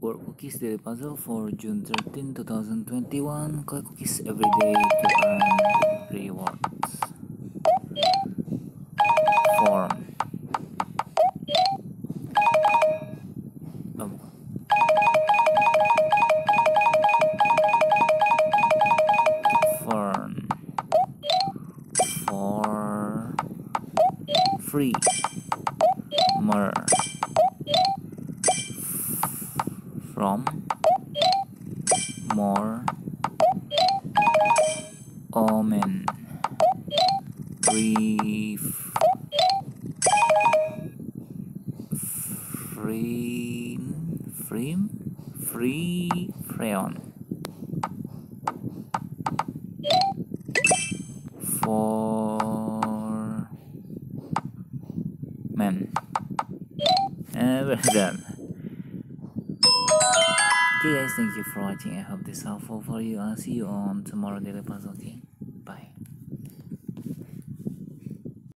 Word Cookies Daily Puzzle for June 13, 2021. Collect cookies every day to earn rewards. Form. Oh. Fern. For free. Mer. From more omen. Brief. Free free free freon for men and we're done okay guys thank you for watching. I hope this helpful for you. I'll see you on tomorrow daily puzzle okay bye